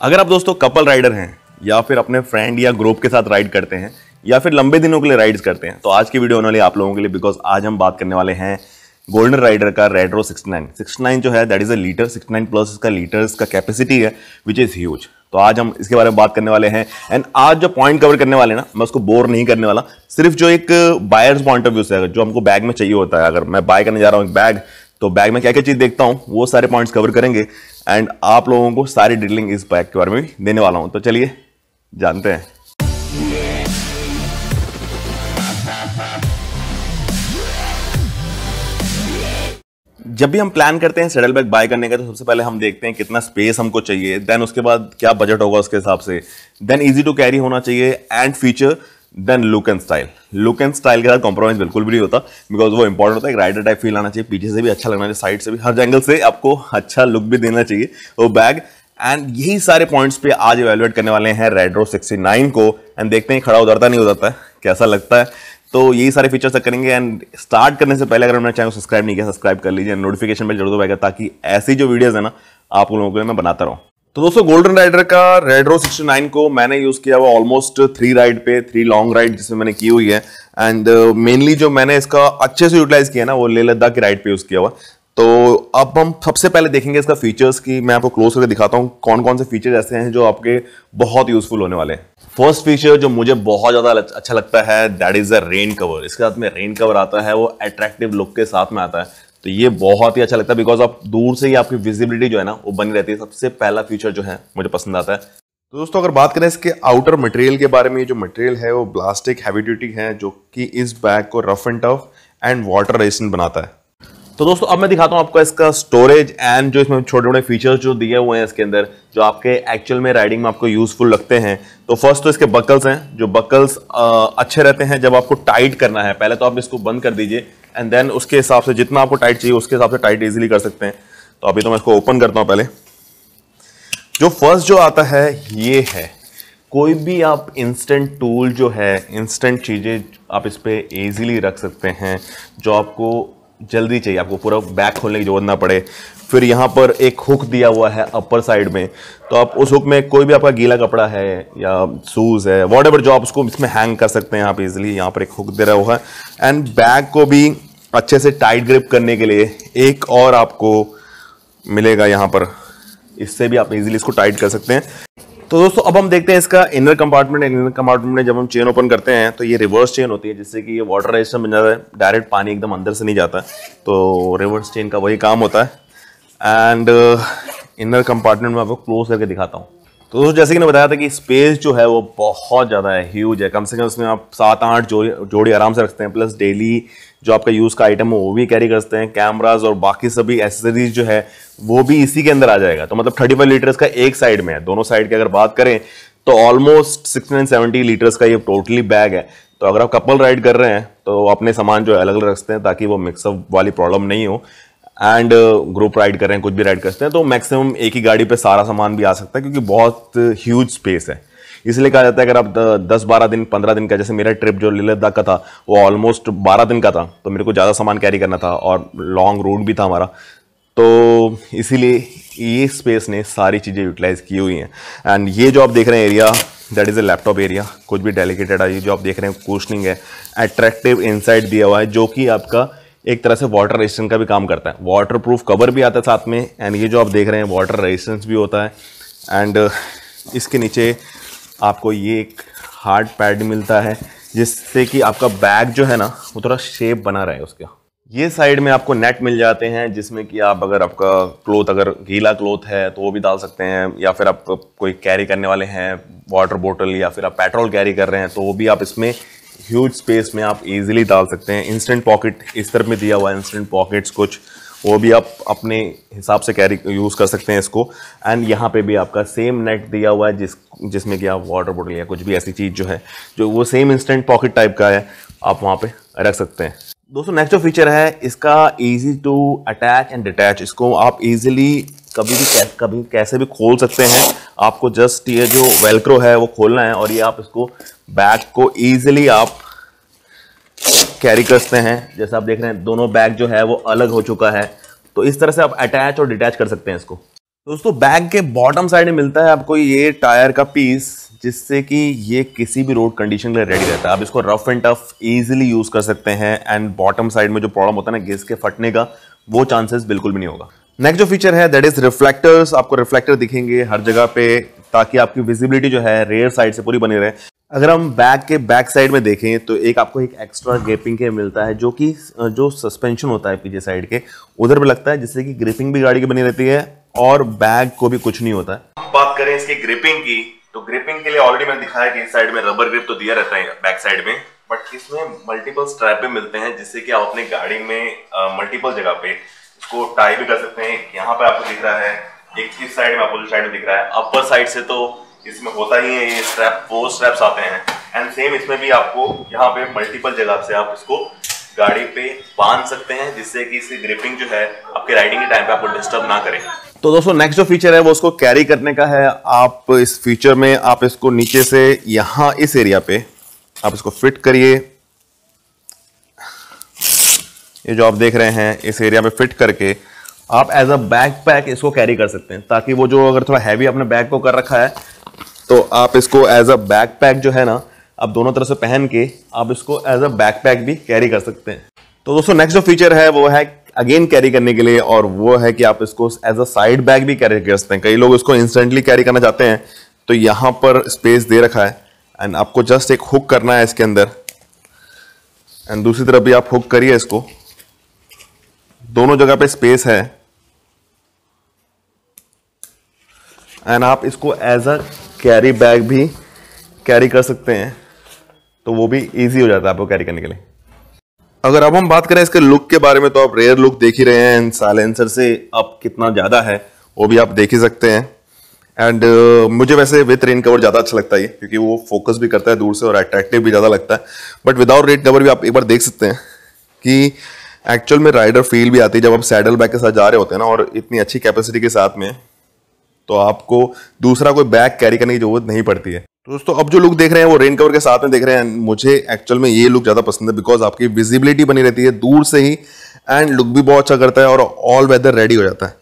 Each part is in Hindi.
अगर आप दोस्तों कपल राइडर हैं, या फिर अपने फ्रेंड या ग्रुप के साथ राइड करते हैं, या फिर लंबे दिनों के लिए राइड्स करते हैं तो आज की वीडियो होने वाली आप लोगों के लिए बिकॉज़ आज हम बात करने वाले हैं गोल्डन राइडर का रेड्रो 69 69 जो है that is a litre 69 plus इसका लीटर्स का कैपेसिटी है विच इज़ ह्यूज तो आज हम इसके बारे में बात करने वाले हैं एंड आज जो पॉइंट कवर करने वाले ना, मैं उसको बोर नहीं करने वाला। सिर्फ़ जो एक बायर्स पॉइंट ऑफ़ व्यू से, जो हमको बैग में चाहिए होता है, अगर मैं बाय करने जा रहा हूँ एक बैग तो बैग में क्या क्या चीज़ देखता हूँ, वो सारे पॉइंट्स कवर करेंगे एंड आप लोगों को सारी डिटेलिंग इस बैग के बारे में देने वाला हूँ। तो चलिए, जानते हैं। जब भी हम प्लान करते हैं सेडल बैग बाय करने का तो सबसे पहले हम देखते हैं कितना स्पेस हमको चाहिए देन उसके बाद क्या बजट होगा उसके हिसाब से देन इजी टू कैरी होना चाहिए and feature then look and style look and style के साथ कॉम्प्रोमाइज बिल्कुल भी नहीं होता बिकॉज़ वो इंपॉर्टेंट होता है, एक राइडर टाइप फील आना चाहिए, पीछे से भी अच्छा लगना चाहिए साइड से भी, हर एंगल से आपको अच्छा लुक भी देना चाहिए, वो बैग एंड यही सारे पॉइंट्स पे आज इवेलुएट करने वाले हैं रेड्रो 69 को एंड देखते हैं खड़ा उतरता नहीं उतरता है कैसा लगता है? तो यही सारे फीचर्स तक करेंगे एंड स्टार्ट करने से पहले अगर हमने चैनल सब्सक्राइब नहीं किया सब्सक्राइब कर लीजिए नोटिफिकेशन बेल ज़रूर दबाएगा ताकि ऐसी जो वीडियोज़ है ना, आप लोगों के लिए मैं बनाता रहूँ। तो दोस्तों गोल्डन राइडर का रेड्रो 69 को मैंने यूज़ किया हुआ ऑलमोस्ट थ्री राइड पे थ्री लॉन्ग राइड जिसमें मैंने की हुई है। एंड मेनली uh, जो मैंने इसका अच्छे से यूटिलाइज किया ना वो ले लद्दाख की राइड पे यूज़ किया हुआ। तो अब हम सबसे पहले देखेंगे इसका फीचर्स की मैं आपको क्लोज करके दिखाता हूँ कौन कौन से फीचर्स ऐसे हैं जो आपके बहुत यूजफुल होने वाले हैं। फ़र्स्ट फीचर जो मुझे बहुत ज़्यादा अच्छा लगता है that is a rain cover इसके साथ में रेन कवर आता है वो अट्रैक्टिव लुक के साथ में आता है। तो ये बहुत ही अच्छा लगता है बिकॉज़ आप दूर से ही आपकी विजिबिलिटी जो है ना वो बनी रहती है। सबसे पहला फीचर जो है मुझे पसंद आता है। तो दोस्तों अगर बात करें इसके आउटर मटेरियल के बारे में जो मटेरियल है वो प्लास्टिक हैवी ड्यूटी है जो कि इस बैग को rough and tough and water resistant बनाता है। तो दोस्तों अब मैं दिखाता हूँ आपको इसका स्टोरेज एंड जो इसमें छोटे छोटे फीचर्स जो दिए हुए हैं इसके अंदर जो आपके एक्चुअल में राइडिंग में आपको यूजफुल लगते हैं। तो फ़र्स्ट तो इसके बकल्स हैं जो बकल्स अच्छे रहते हैं जब आपको टाइट करना है। पहले तो आप इसको बंद कर दीजिए। एंड देन उसके हिसाब से जितना आपको टाइट चाहिए, उसके हिसाब से टाइट इजिली कर सकते हैं। तो अभी तो मैं इसको ओपन करता हूँ पहले। जो फ़र्स्ट जो आता है, ये है। कोई भी आप इंस्टेंट टूल जो है इंस्टेंट चीज़ें आप इस पर ईजिली रख सकते हैं, जो आपको जल्दी चाहिए, आपको पूरा बैक खोलने की ज़रूरत ना पड़े। फिर यहाँ पर एक हुक दिया हुआ है अपर साइड में। तो आप उस हुक में कोई भी आपका गीला कपड़ा है या शूज़ है वॉट एवर जो आप उसको इसमें हैंग कर सकते हैं आप इजिली यहाँ पर एक हुक दे रहा हुआ है। एंड बैग को भी अच्छे से टाइट ग्रिप करने के लिए एक और आपको मिलेगा यहाँ पर। इससे भी आप इजीली इसको टाइट कर सकते हैं। तो दोस्तों, अब हम देखते हैं इसका इनर कंपार्टमेंट इनर कंपार्टमेंट में जब हम चेन ओपन करते हैं तो ये रिवर्स चेन होती है, जिससे कि ये वाटर रेजिस्टेंट बन जाता है। डायरेक्ट पानी एकदम अंदर से नहीं जाता। तो रिवर्स चेन का वही काम होता है। एंड इनर कंपार्टमेंट में आपको क्लोज करके दिखाता हूँ। तो दोस्तों, जैसे कि मैंने बताया था कि स्पेस जो है वो बहुत ज़्यादा है ह्यूज है। कम से कम उसमें आप सात आठ जोड़ी जोड़ी आराम से रखते हैं प्लस डेली जो आपका यूज़ का आइटम है, वो भी कैरी कर सकते हैं कैमराज और बाकी सभी एसेसरीज जो है, वो भी इसी के अंदर आ जाएगा। तो मतलब थर्टी फाइव लीटर्स का एक साइड में है। दोनों साइड की अगर बात करें तो almost sixty nine seventy litres का ये टोटली बैग है। तो अगर आप कपल राइड कर रहे हैं तो अपने सामान जो है अलग अलग रखते हैं, ताकि वो मिक्सअप वाली प्रॉब्लम नहीं हो। एंड ग्रुप राइड कर रहे हैं, कुछ भी राइड करते हैं तो मैक्सिमम एक ही गाड़ी पे सारा सामान भी आ सकता है, क्योंकि बहुत ह्यूज स्पेस है। इसलिए कहा जाता है, अगर आप दस बारह दिन, पंद्रह दिन का, जैसे मेरा ट्रिप जो लेह लद्दाख का था, वो ऑलमोस्ट बारह दिन का था तो मेरे को ज़्यादा सामान कैरी करना था और लॉन्ग रूट भी था हमारा। तो इसीलिए ये स्पेस ने सारी चीज़ें यूटिलाइज की हुई हैं। एंड ये जो आप देख रहे हैं area that is a laptop area कुछ भी डेलीकेटेड है ये जो आप देख रहे हैं, कुशनिंग है अट्रैक्टिव इनसाइड दिया हुआ है, जो कि आपका एक तरह से वाटर रेजिस्टेंस का भी काम करता है। वाटर प्रूफ कवर भी आता है साथ में एंड ये जो आप देख रहे हैं वाटर रेजिस्टेंस भी होता है। एंड इसके नीचे आपको ये एक हार्ड पैड मिलता है, जिससे कि आपका बैग जो है ना, वो थोड़ा शेप बना रहे उसका। ये साइड में आपको नेट मिल जाते हैं, जिसमें कि आप अगर आपका क्लोथ अगर गीला क्लोथ है तो वो भी डाल सकते हैं, या फिर आप कोई कैरी करने वाले हैं वाटर बोतल या फिर आप पेट्रोल कैरी कर रहे हैं तो वो भी आप इसमें ह्यूज स्पेस में आप इजीली डाल सकते हैं। इंस्टेंट पॉकेट इस तरफ़ में दिया हुआ है इंस्टेंट पॉकेट्स कुछ, वो भी आप अपने हिसाब से कैरी यूज़ कर सकते हैं इसको। एंड यहाँ पे भी आपका सेम नेट दिया हुआ है, जिस, जिसमें कि आप वाटर बॉटल या कुछ भी ऐसी चीज़ जो है, जो वो सेम इंस्टेंट पॉकेट टाइप का है, आप वहाँ पे रख सकते हैं। दोस्तों नेक्स्ट जो फीचर है, इसका easy to attach and detach इसको आप इजीली कभी भी, कभी कैसे भी खोल सकते हैं। आपको जस्ट ये जो वेलक्रो है, वो खोलना है और ये आप इसको बैग को ईजिली आप कैरी करते हैं। जैसे आप देख रहे हैं, दोनों बैग जो है वो अलग हो चुका है। तो इस तरह से आप अटैच और डिटैच कर सकते हैं इसको। दोस्तों, बैग के बॉटम साइड में मिलता है आपको ये टायर का पीस जिससे कि ये किसी भी रोड कंडीशन के लिए रेडी रहता है। आप इसको rough and tough easily use कर सकते हैं एंड बॉटम साइड में जो प्रॉब्लम होता है ना घिस के फटने का, वो चांसेस बिल्कुल भी नहीं होगा। नेक्स्ट जो फीचर है दैट इज़ रिफ्लेक्टर्स आपको रिफ्लेक्टर दिखेंगे हर जगह पे, ताकि आपकी विजिबिलिटी जो है रेयर साइड से पूरी बनी रहे। अगर हम बैक के बैक साइड में देखें तो एक आपको एक एक्स्ट्रा गेपिंग के मिलता है, जो कि जो सस्पेंशन होता है पीछे साइड के, उधर भी लगता है, जिससे कि ग्रिपिंग भी गाड़ी की बनी रहती है, और बैग को भी कुछ नहीं होता। है बात करें इसकी ग्रिपिंग की तो ग्रिपिंग के लिए ऑलरेडी मैंने दिखाया कि इस साइड में रबर ग्रिप तो दिया रहता है बैक साइड में। बट इसमें मल्टीपल स्ट्रैप भी मिलते हैं, जिससे कि आप अपने गाड़ी में मल्टीपल जगह पे इसको टाई भी कर सकते हैं। यहाँ पे आपको दिख रहा है, एक इस साइड में अपोजिट साइड में दिख रहा है। अपर साइड से तो इसमें होता ही है ये स्ट्रैप फोर स्ट्रैप्स आते हैं। एंड सेम इसमें भी आपको यहाँ पे मल्टीपल जगह से आप इसको गाड़ी पे बाँध सकते हैं, जिससे कि इसकी ग्रिपिंग जो है आपके राइडिंग के टाइम पे आपको डिस्टर्ब ना करे। तो दोस्तों नेक्स्ट जो फीचर है, वो उसको कैरी करने का है। आप इस फीचर में आप इसको नीचे से यहाँ, इस एरिया पे आप इसको फिट करिए। ये जो आप देख रहे हैं, इस एरिया में फिट करके आप एज अ बैक पैक इसको कैरी कर सकते हैं, ताकि वो जो अगर थोड़ा हैवी अपने बैग को कर रखा है तो आप इसको एज अ बैक पैक जो है ना, आप दोनों तरह से पहन के आप इसको एज अ बैक पैक भी कैरी कर सकते हैं। तो दोस्तों नेक्स्ट जो फीचर है, वो है अगेन कैरी करने के लिए, और वो है कि आप इसको एज अ साइड बैग भी कैरी कर सकते हैं। कई लोग इसको इंस्टेंटली कैरी करना चाहते हैं तो यहाँ पर स्पेस दे रखा है एंड आपको जस्ट एक हुक करना है इसके अंदर एंड दूसरी तरफ़ भी आप हुक करिए इसको। दोनों जगह पे स्पेस है। एंड आप इसको एज अ कैरी बैग भी कैरी कर सकते हैं। तो वो भी इजी हो जाता है आपको कैरी करने के लिए। अगर अब हम बात करें इसके लुक के बारे में तो आप रेयर लुक देख ही रहे हैं। एंड साइलेंसर से अब कितना ज़्यादा है वो भी आप देख ही सकते हैं। एंड uh, मुझे वैसे विथ रेन कवर ज़्यादा अच्छा लगता है क्योंकि वो फोकस भी करता है दूर से और अट्रैक्टिव भी ज़्यादा लगता है। बट विदाउट रेन कवर भी आप एक बार देख सकते हैं कि एक्चुअल में राइडर फील भी आती है जब आप सैडल बैग के साथ जा रहे होते हैं ना और इतनी अच्छी कैपेसिटी के साथ में तो आपको दूसरा कोई बैग कैरी करने की ज़रूरत नहीं पड़ती है। तो दोस्तों, अब जो लुक देख रहे हैं, वो रेन कवर के साथ में देख रहे हैं मुझे एक्चुअल में ये लुक ज़्यादा पसंद है बिकॉज़ आपकी विजिबिलिटी बनी रहती है दूर से ही एंड लुक भी बहुत अच्छा करता है और ऑल वेदर रेडी हो जाता है।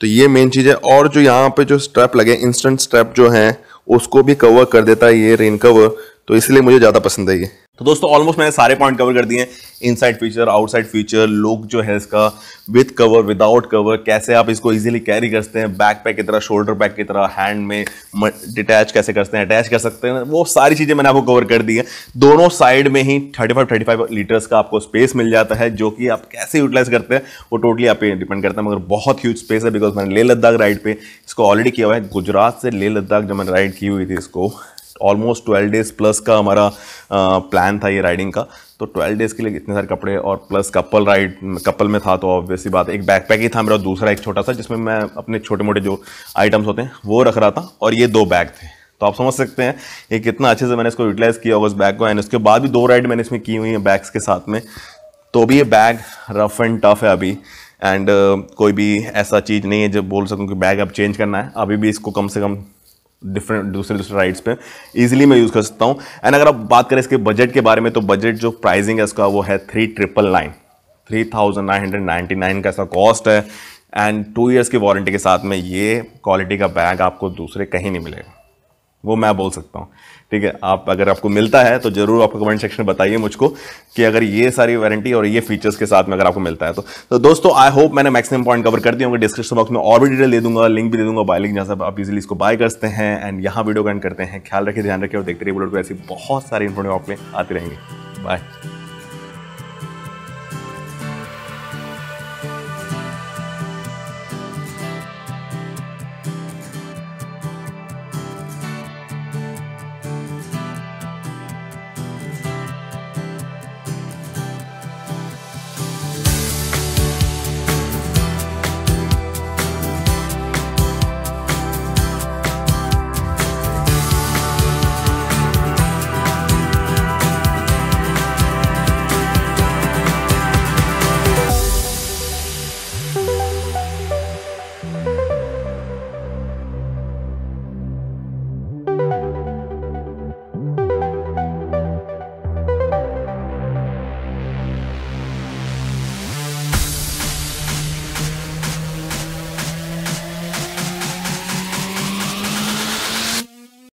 तो ये मेन चीज़ है, और जो यहाँ पे जो स्ट्रैप लगे इंस्टेंट स्ट्रैप जो है, उसको भी कवर कर देता है ये रेन कवर तो इसलिए मुझे ज़्यादा पसंद है ये। तो दोस्तों ऑलमोस्ट मैंने सारे पॉइंट कवर कर दिए inside feature outside feature look जो है इसका विथ कवर विदाउट कवर कैसे आप इसको इजीली कैरी कर सकते हैं? बैक पैक की तरह शोल्डर पैक की तरह हैंड में डिटैच कैसे करते हैं? अटैच कर सकते हैं। वो सारी चीज़ें मैंने आपको कवर कर दी है। दोनों साइड में ही 35 35 लीटर्स का आपको स्पेस मिल जाता है, जो कि आप कैसे यूटिलाइज करते हैं, वो टोटली आप डिपेंड करता है। मगर बहुत ह्यूज स्पेस है बिकॉज़ मैंने लेह लद्दाख राइड पर इसको ऑलरेडी किया हुआ है। गुजरात से लेह लद्दाख जब मैंने राइड की हुई थी इसको ऑलमोस्ट ट्वेल्व डेज़ प्लस का हमारा प्लान था ये राइडिंग का। तो ट्वेल्व डेज़ के लिए इतने सारे कपड़े और प्लस कपल राइड कपल में था तो ऑब्वियसली बात एक बैकपैक ही था मेरा दूसरा एक छोटा सा जिसमें मैं अपने छोटे मोटे जो आइटम्स होते हैं वो रख रहा था और ये दो बैग थे। तो आप समझ सकते हैं ये कितना अच्छे से मैंने इसको यूटिलाइज किया होगा उस बैग को एंड उसके बाद भी दो राइड मैंने इसमें की हुई है बैग्स के साथ में। तो भी ये बैग रफ एंड टफ है अभी एंड uh, कोई भी ऐसा चीज़ नहीं है जब बोल सकूँ कि बैग अब चेंज करना है। अभी भी इसको कम से कम डिफरेंट दूसरे दूसरे राइड्स पे. इजीली मैं यूज़ कर सकता हूँ. एंड अगर आप बात करें इसके बजट के बारे में तो बजट जो प्राइसिंग है इसका वो है three triple nine three thousand nine hundred ninety nine का ऐसा कॉस्ट है. एंड टू ईयर्स की वारंटी के साथ में ये क्वालिटी का बैग आपको दूसरे कहीं नहीं मिलेगा. वो मैं बोल सकता हूँ। ठीक है? आप अगर आपको मिलता है तो ज़रूर आपको कमेंट सेक्शन में बताइए मुझको कि अगर ये सारी वारंटी और ये फीचर्स के साथ में अगर आपको मिलता है तो, तो दोस्तों आई होप मैंने मैक्सिमम पॉइंट कवर कर दिया होंगे। डिस्क्रिप्शन बॉक्स में और भी डिटेल दे दूँगा लिंक भी दे दूँगा। बाय लिंक जहाँ से आप इजिली इसको बाय करते हैं एंड यहाँ वीडियो कैंड करते हैं। ख्याल रखिए ध्यान रखिए और देखते रहिए वीडियो ऐसी बहुत सारी इन्फॉर्मेशन आप में आती रहेंगे। बाय